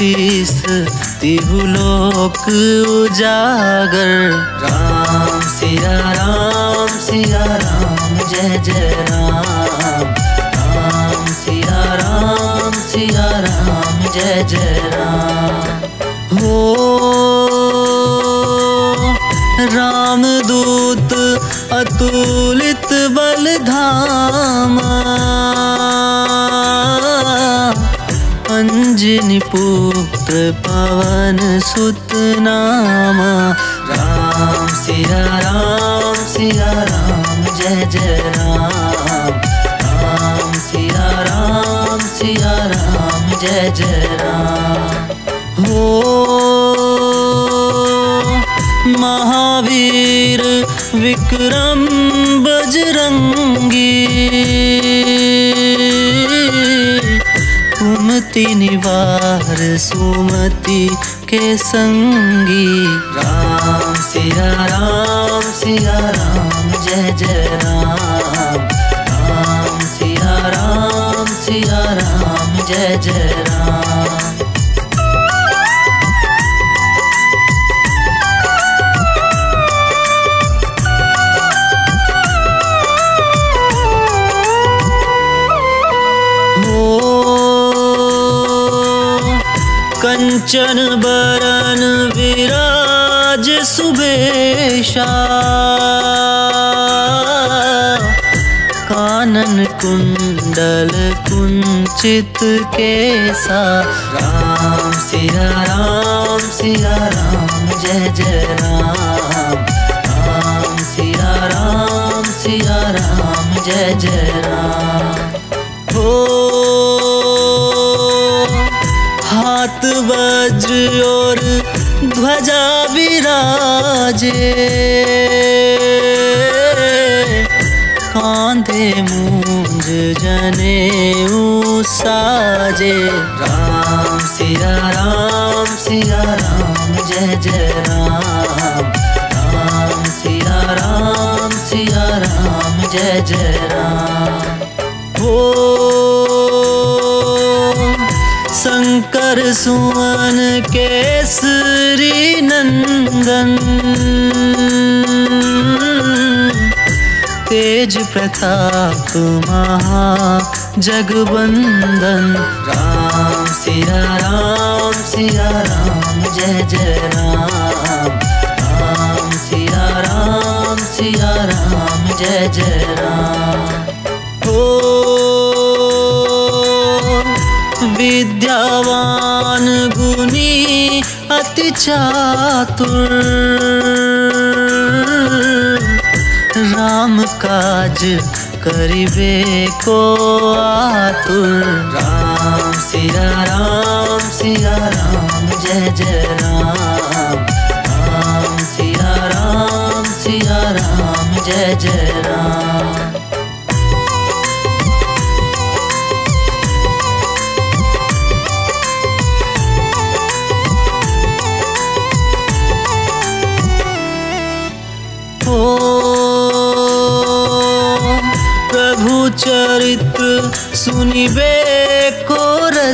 कपीस तिहुलोक उजागर। राम सिया राम सिया राम, जय जय राम। राम सिया राम सिया राम, जय जय राम। हो रामदूत अतुलित बलधामा अंजनी पवन सुत नामा राम सिया राम सिया, राम, जय जय राम। राम सिया राम सिया, राम, जय जय राम। हो महावीर विक्रम बजरंगी। कुमति निवार, सुमति के संगी। राम सिया राम सिया, राम, जय जय राम। राम सिया राम सिया, राम, जय जय राम। कंचन बरन विराज सुबेशा। कानन कुंडल कुंचित केसा। राम सिया राम सिया, राम जय जय राम। राम सिया राम सिया, राम जय जय राम। विराजे कांधे मूंज जने साजे राम सिया राम सिया राम, जय जय राम। राम सिया राम सिया राम, जय जय राम। हो शंकर सुमन केसरी नंदन। तेज प्रताप महा जगबंदन। राम सिया राम सिया, राम, जय जय राम। राम सिया राम सिया, राम, जय जय राम। हो, विद्यावान। चातुर राम काज करिबे को आतुर। राम सिया राम सिया राम, जय जय राम। राम सिया राम सिया राम, जय जय राम।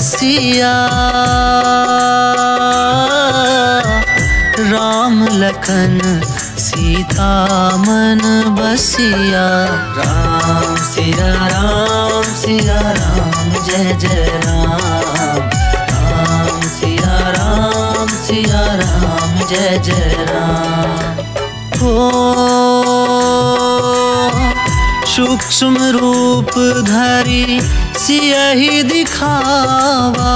रसिया राम लखन, सीता मन बसिया। राम सिया राम सिया, राम जय जय राम। राम सिया राम सिया, राम जय जय राम। हो सूक्ष्म रूप धरी सियही दिखावा।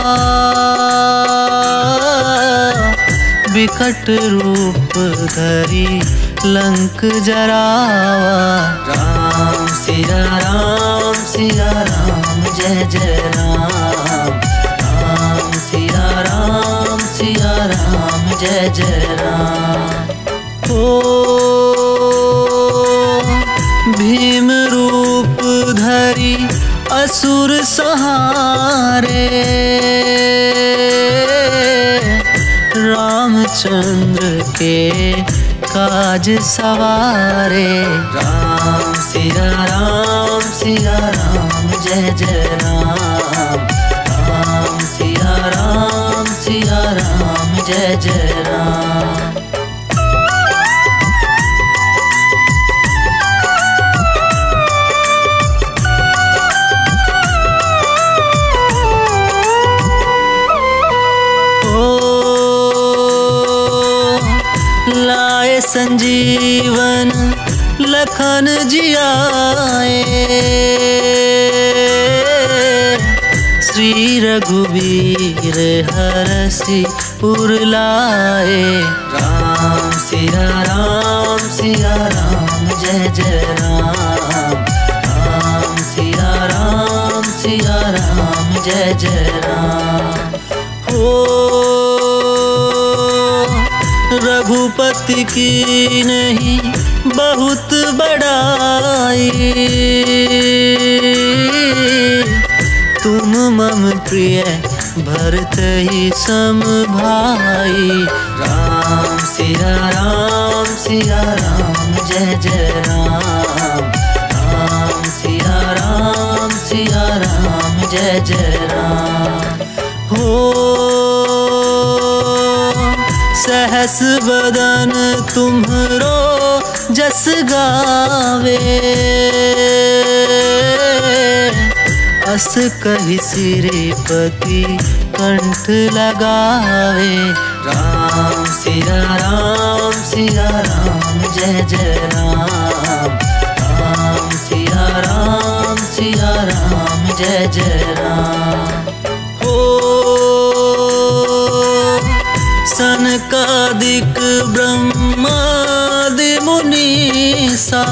विकट रूप धरी लंक जरावा। राम सिया राम सिया राम जय जय राम। राम सिया राम सिया राम जय जय राम। हो असुर सहारे। रामचंद्र के काज सवारे। राम सिया राम सिया राम, जय जय राम। राम सिया राम सिया राम, जय जय राम। लाए संजीवन लखन जियाए। श्री रघुवीर हरसि उर्लाए। राम सिया राम सिया राम, जय जय राम। राम सिया राम सिया राम, जय जय राम। हो रघुपति की नहीं, बहुत बड़ाई। तुम मम प्रिय, भरत ही सम भाई। राम सिया राम सिया, राम जय जय राम। राम सिया राम सिया, राम जय जय राम। सहस बदन तुम्हरो जस गावे। अस कही श्रीपति कंठ लगावे। राम सिया राम सिया, राम, जय जय राम। राम सिया राम सिया, राम, जय जय राम। सनकादिक ब्रह्मादि मुनीसा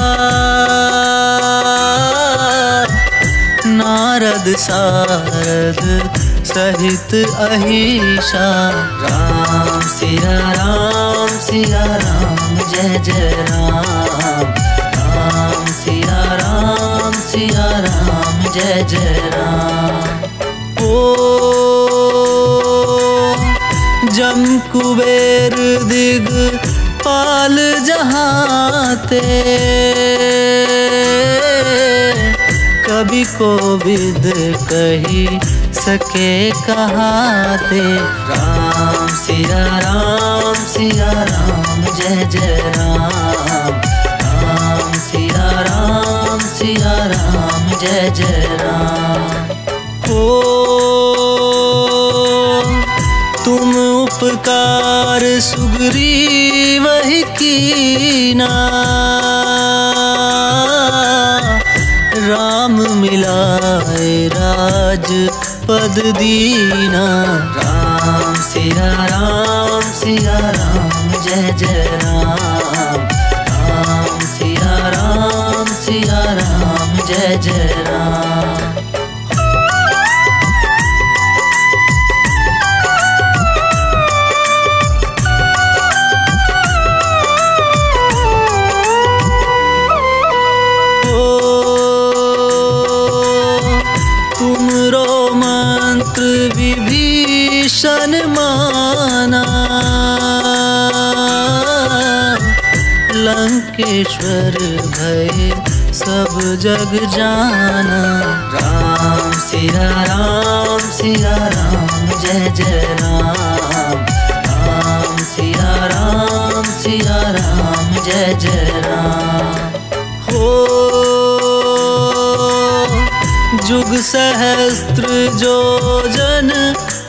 नारद सारद सहित अहिषा। राम सिया राम सिया राम, जय जय राम। राम सिया राम सिया राम, जय जय राम। ओ कुबेर दिग पाल जहाते कभी को विद कही सके कहाते राम सिया राम सिया, राम, जय जय राम। राम सिया राम सिया, राम, जय जय राम। ओ उपकार सुग्री वही कीना। राम मिलाए राज पद दीना। राम सिया राम सिया, राम जय जय राम। राम सिया राम सिया, राम जय जय राम। लंकेश्वर भय, सब जग जाना। राम सिया राम सिया राम, जय जय राम। राम सिया राम सिया राम, जय जय राम। हो, जुग सहस्त्र जो जन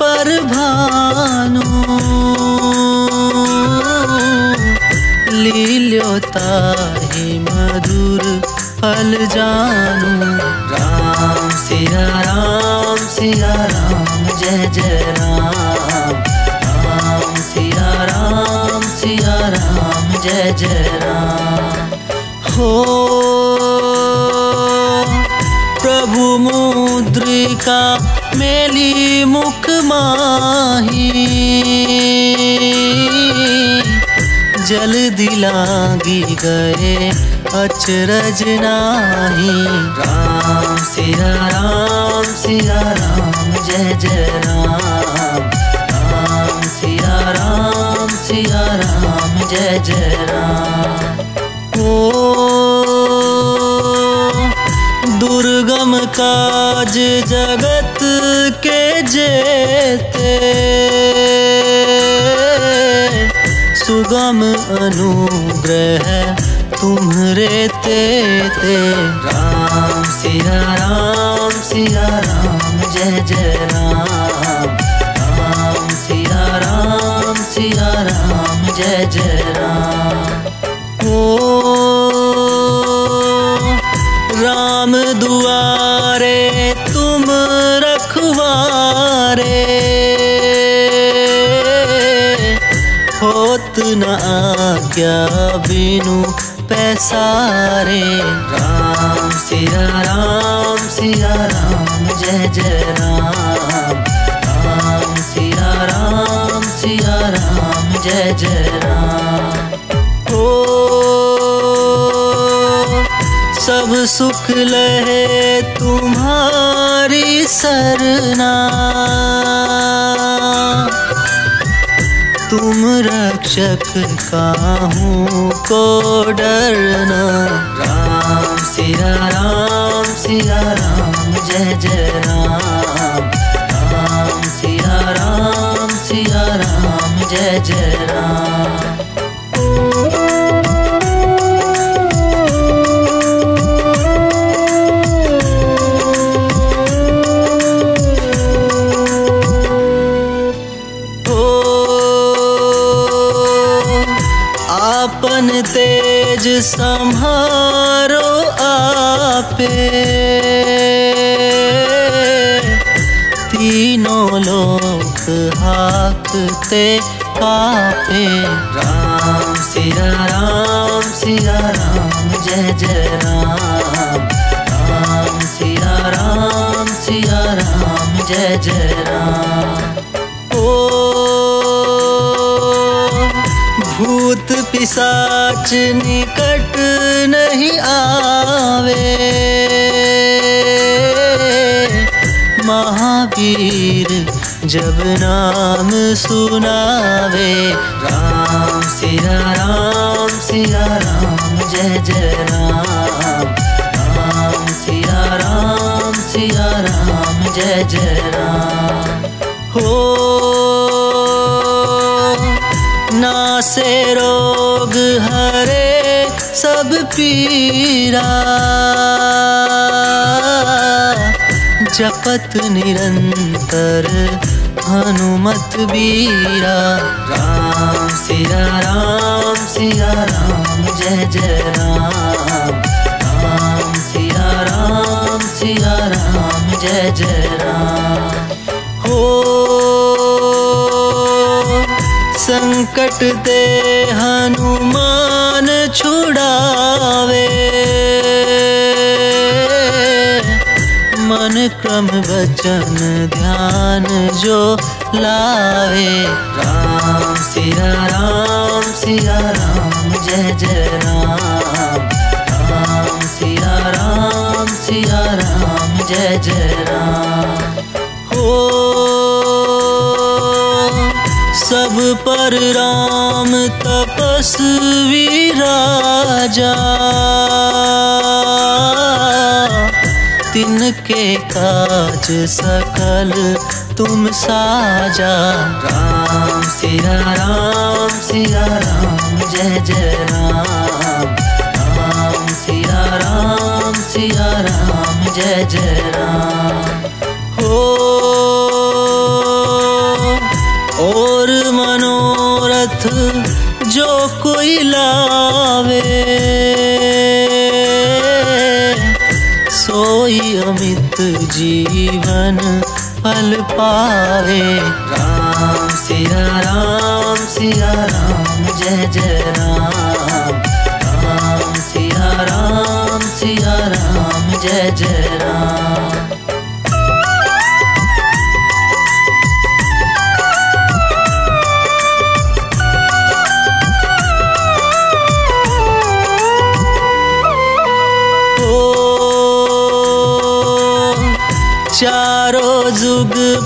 पर भानु। लील्योता ही मधुर फल जानू। राम सिया राम सिया, राम, जय जय राम। राम सिया राम सिया, राम, जय जय राम। हो प्रभु मुद्रिका, मेली मुख माही। जल दिलागी गए। अचरज नाही। राम सिया राम सिया राम, जय जय राम। राम सिया राम सिया राम, जय जय राम। ओ, दुर्गम काज जगत के जेते। सुगम अनुग्रह तुम्हरे ते ते। राम सिया राम सिया राम, जय जय राम। राम सिया राम सिया राम, जय जय राम। ओ, राम दुआरे न आज्ञा बिनु पैसारे राम सिया राम सिया, राम, जय जय राम। राम सिया राम सिया, राम, जय जय राम। ओ, सब सुख लहे तुम्हारी सरना। तुम रक्षक काहू को डरना? राम सिया राम सिया, राम, जय जय राम। राम सिया राम सिया, राम, जय जय राम। ओ, भूत पिशाच निकट नहीं आवे। महावीर जब नाम सुनावे, राम सिया राम सिया राम, जय जय राम। जय जय राम हो, ना से रोग हरे सब पीरा। जपत निरंतर हनुमत बीरा। राम सिया राम सिया, राम जय जय राम। राम सिया राम सिया जय जय राम हो, संकट दे हनुमान छुड़ावे। मन क्रम वचन ध्यान जो लावे। राम सिया राम सिया, राम जय जय राम। राम हो, सब पर राम तपस्वी राजा। तिनके काज सकल तुम साजा। राम सिया राम सिया राम, जय जय राम। जय जय राम।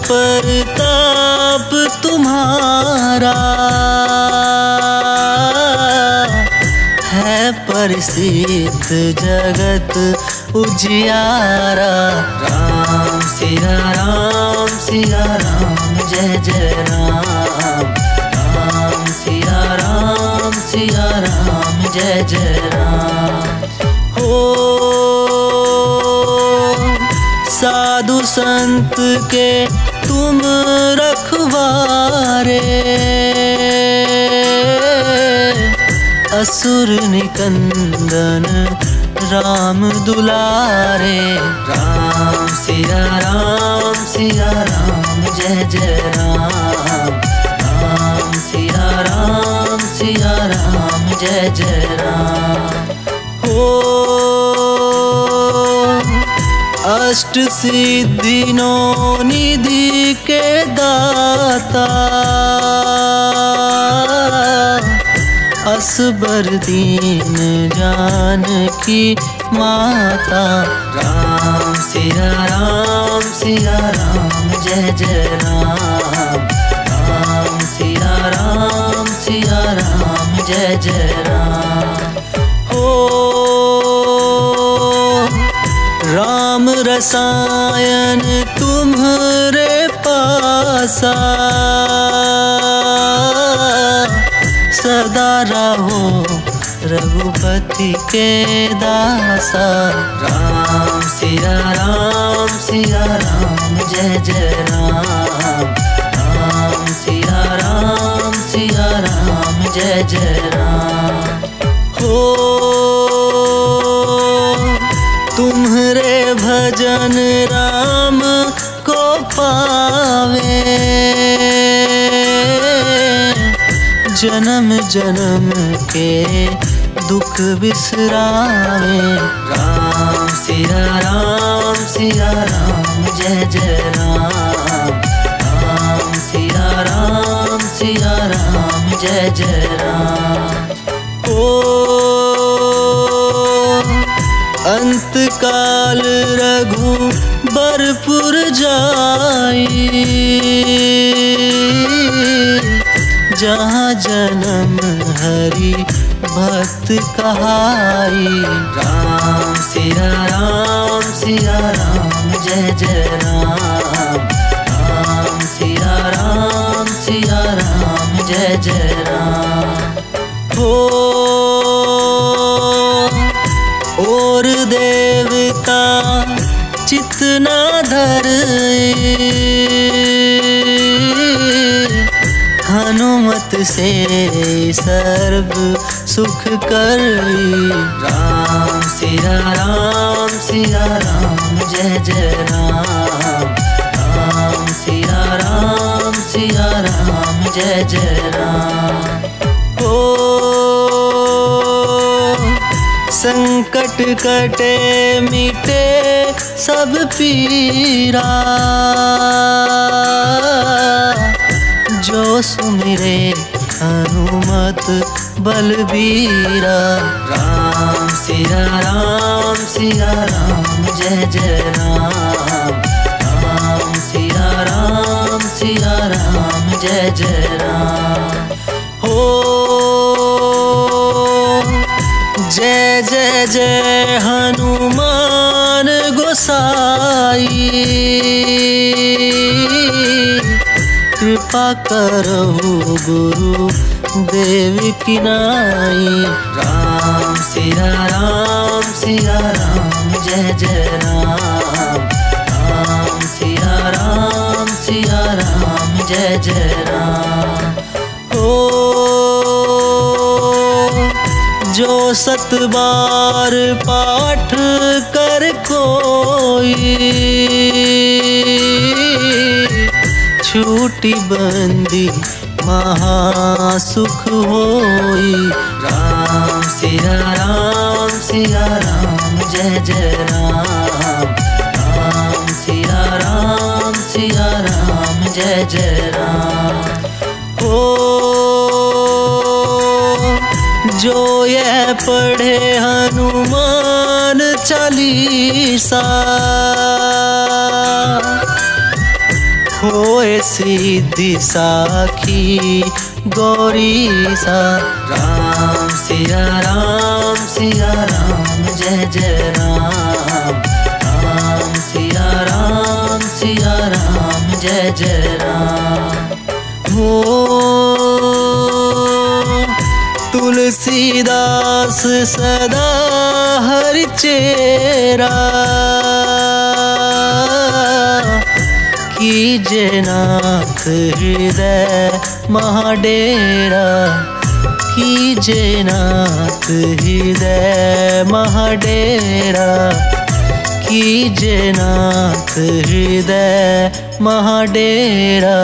जुग पर ताप तुम्हारा है प्रसिद्ध जगत उजियारा। राम सिया राम सिया, राम जय जय राम। राम सिया राम सिया, राम जय जय राम। हो साधु संत के तुम रखवारे। असुर निकंदन राम दुलारे। राम सिया राम सिया, राम जय जय राम। राम सिया राम सिया, राम जय जय राम। हो अष्ट सिद्धि नो निधि के दाता। असबर दीन जान की माता। राम सिया राम सिया राम, जय जय राम। राम सिया राम सिया राम, जय जय राम। रसायन तुम्हारे पासा सदा रहो रघुपति के दासा। राम सिया राम सिया, राम, जय जय राम। राम सिया राम सिया, राम, जय जय राम। हो भजन राम को पावे। जन्म जन्म के दुख बिसरावे। राम सिया राम सिया राम, जय जय राम। राम सिया राम सिया राम, जय जय राम। अंत काल रघु बरपुर जाई। जहाँ जन्म हरि भक्त कहाई। राम सिया राम सिया राम जय जय राम। राम सिया राम सिया राम जय जय राम। हो से सर्व सुख कर राम सिया राम सिया राम, जय जय राम। राम सिया राम सिया राम, जय जय राम। हो संकट कटे मिटे सब पीरा। जो सुमिरे हनुमत बलबीरा। राम सिया राम सिया, राम जय जय राम। राम सिया राम सिया, राम जय जय राम। हो, जय जय जय हनुमान गोसाई। कृपा करहु गुरु, देव की नाई। राम सिया राम सिया राम, जय जय राम। राम सिया राम सिया राम, जय जय राम। ओ, जो सत बार पाठ कर कोई छूटी बंदी, महासुख होई। राम सिया राम सिया, राम, जय जय राम। राम सिया राम सिया, राम, जय जय राम। हो जो यह पढ़े हनुमान चालीसा सिद्धि साखी, गौरी सा। राम सिया राम सिया, राम जय जय राम। राम सिया राम सिया, राम जय जय राम। हो तुलसीदास सदा हर चेरा। ਕੀਜੇ ਨਾਥ ਹਿਰਦੈ ਮਹਾ ਡੇਰਾ ਕੀਜੇ ਨਾਥ ਹਿਰਦੈ ਮਹਾ ਡੇਰਾ ਕੀਜੇ ਨਾਥ ਹਿਰਦੈ ਮਹਾ ਡੇਰਾ